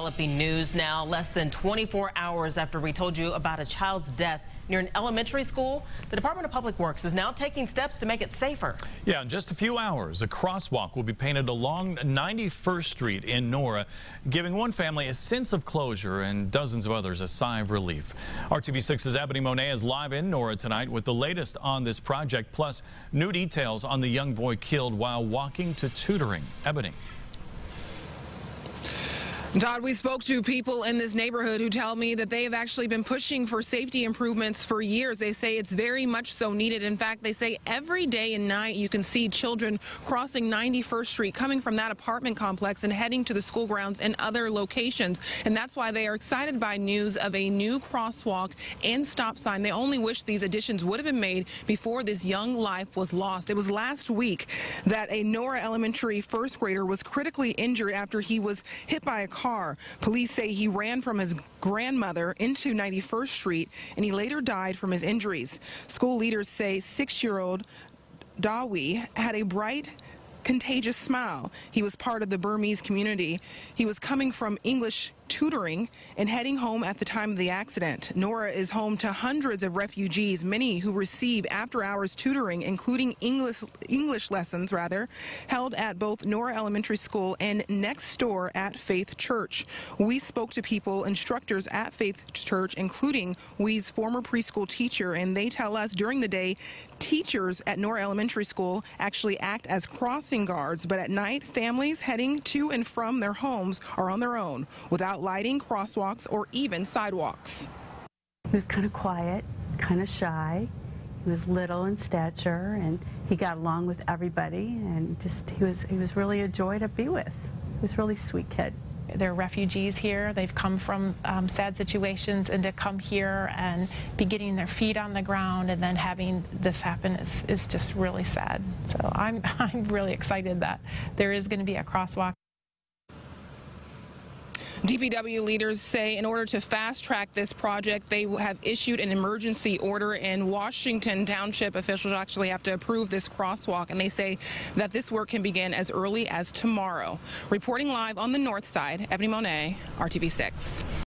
Developing news now, less than 24 hours after we told you about a child's death near an elementary school, the Department of Public Works is now taking steps to make it safer. Yeah, in just a few hours, a crosswalk will be painted along 91st Street in Nora, giving one family a sense of closure and dozens of others a sigh of relief. RTV6's Ebony Monet is live in Nora tonight with the latest on this project, plus new details on the young boy killed while walking to tutoring. Ebony. Todd, we spoke to people in this neighborhood who tell me that they have actually been pushing for safety improvements for years. They say it's very much so needed. In fact, they say every day and night you can see children crossing 91st Street, coming from that apartment complex and heading to the school grounds and other locations. And that's why they are excited by news of a new crosswalk and stop sign. They only wish these additions would have been made before this young life was lost. It was last week that a Nora Elementary first grader was critically injured after he was hit by a car car. Police say he ran from his grandmother into 91st Street and he later died from his injuries. School leaders say six-year-old Dawi had a bright contagious smile. He was part of the Burmese community. He was coming from English tutoring and heading home at the time of the accident. Nora is home to hundreds of refugees, many who receive after-hours tutoring, including English, English lessons, rather, held at both Nora Elementary School and next door at Faith Church. We spoke to people, instructors at Faith Church, including Wee's former preschool teacher, and they tell us during the day, teachers at Nora Elementary School actually act as crossing guards, but at night, families heading to and from their homes are on their own without lighting, crosswalks, or even sidewalks. He was kind of quiet, kind of shy. He was little in stature, and he got along with everybody, and just he was he was really a joy to be with. He was a really sweet kid. They're refugees here. They've come from um, sad situations, and to come here and be getting their feet on the ground and then having this happen is, is just really sad. So I'm, I'm really excited that there is going to be a crosswalk. DPW leaders say in order to fast track this project, they have issued an emergency order, and Washington Township officials actually have to approve this crosswalk, and they say that this work can begin as early as tomorrow. Reporting live on the north side, Ebony Monet, RTV6.